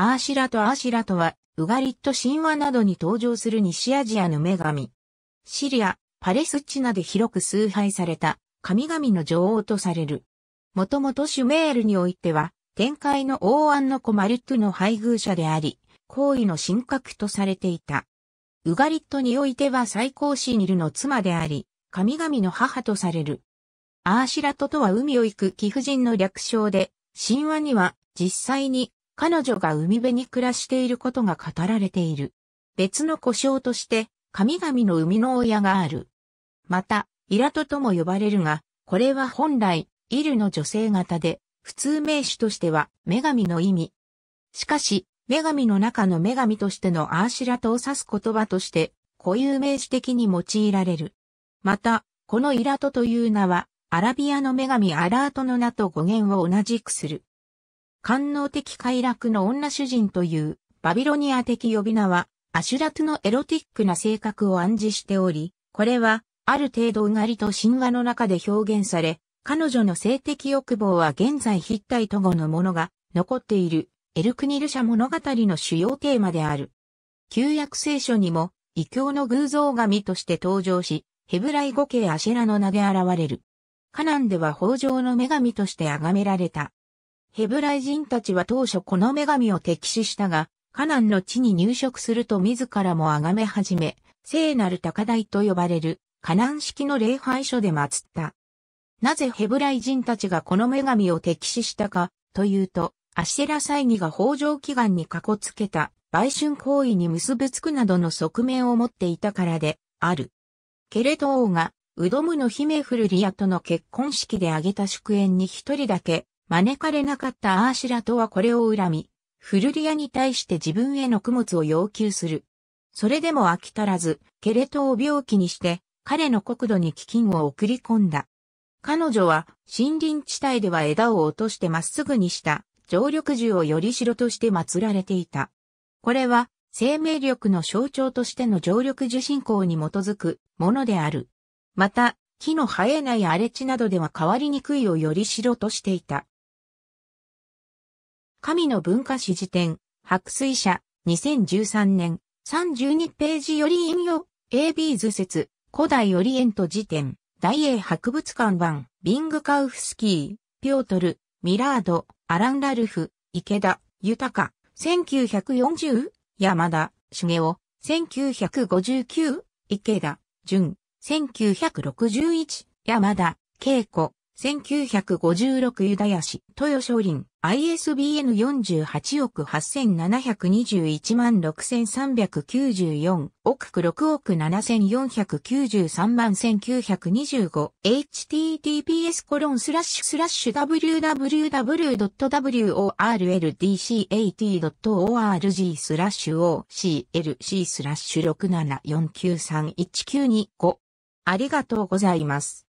アーシラとアーシラとは、ウガリット神話などに登場する西アジアの女神。シリア、パレスチナで広く崇拝された神々の女王とされる。もともとシュメールにおいては、天界の王安の子マルットの配偶者であり、皇位の神格とされていた。ウガリットにおいては最高シニルの妻であり、神々の母とされる。アーシラトとは海を行く貴婦人の略称で、神話には実際に彼女が海辺に暮らしていることが語られている。別の故障として、神々の生みの親がある。また、イラトとも呼ばれるが、これは本来、イルの女性型で、普通名詞としては、女神の意味。しかし、女神の中の女神としてのアーシラトを指す言葉として、固有名詞的に用いられる。また、このイラトという名は、アラビアの女神アラートの名と語源を同じくする。官能的快楽の女主人というバビロニア的呼び名は、アシュラトのエロティックな性格を暗示しており、これは、ある程度うがりと神話の中で表現され、彼女の性的欲望は現在ヒッタイト語のものが残っているエルクニル社物語の主要テーマである。旧約聖書にも異教の偶像神として登場し、ヘブライ語系アシェラの名で現れる。カナンでは豊穣の女神として崇められた。ヘブライ人たちは当初この女神を敵視したが、カナンの地に入植すると自らも崇め始め、聖なる高台と呼ばれるカナン式の礼拝所で祀った。なぜヘブライ人たちがこの女神を敵視したかというと、アシェラ祭儀が北条祈願にかこつけた売春行為に結びつくなどの側面を持っていたからである。ケレト王がウドムの姫フルリアとの結婚式で挙げた祝宴に一人だけ招かれなかったアーシラとはこれを恨み、フルリアに対して自分への供物を要求する。それでも飽き足らず、ケレトを病気にして、彼の国土に飢饉を送り込んだ。彼女は森林地帯では枝を落としてまっすぐにした常緑樹をよりしろとして祀られていた。これは生命力の象徴としての常緑樹信仰に基づくものである。また、木の生えない荒れ地などでは変わりにくいをよりしろとしていた。神の文化史辞典、白水社、2013年、32ページより引用、AB 図説、古代オリエント辞典、大英博物館版、ビングカウフスキー、ピョートル、ミラード、アラン・ラルフ、池田、豊、1940、山田、茂雄、1959、池田、淳、1961、山田、恵子、1956ユダヤ市、豊少林、ISBN 48億8721万6394億区6億7493万1925 https コロンスラッシュスラッシュ www.worldcat.org スラッシュ OCLC スラッシュ674931925ありがとうございます。